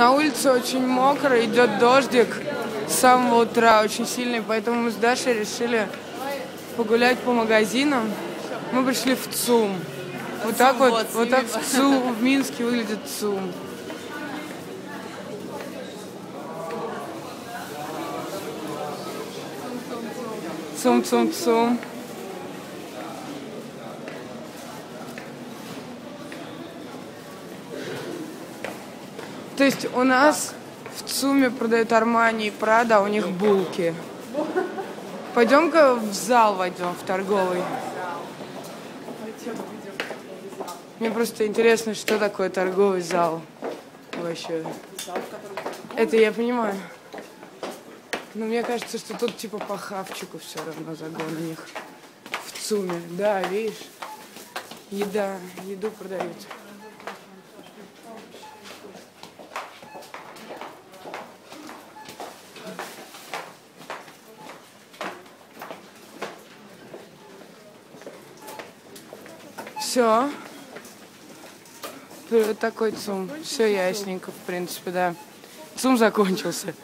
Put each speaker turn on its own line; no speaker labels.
На улице очень мокро, идет дождик с самого утра, очень сильный, поэтому мы с Дашей решили погулять по магазинам. Мы пришли в ЦУМ. Вот так вот,
вот,
вот так в ЦУМ, в Минске выглядит ЦУМ. Цум-цум-цум. То есть у нас в ЦУМе продают Армани и Прада, а у них булки. Пойдем-ка в зал войдем, в торговый. Мне просто интересно, что такое торговый зал вообще. Это я понимаю. Но мне кажется, что тут типа по хавчику все равно загон у них. В ЦУМе. Да, видишь? Еда, еду продают. Все. Такой ЦУМ. Все ясненько, в принципе, да. ЦУМ закончился.